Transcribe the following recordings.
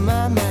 my mind.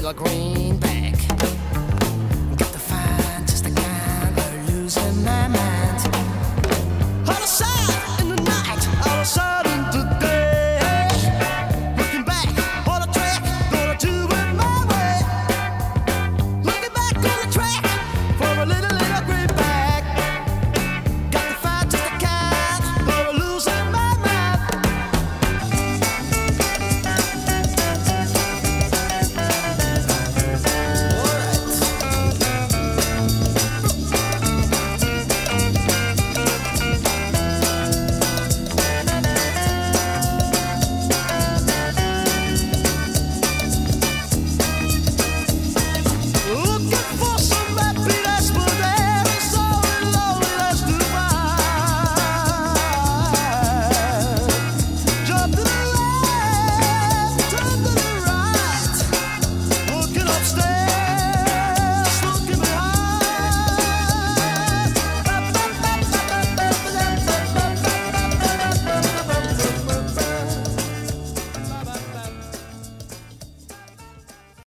little green.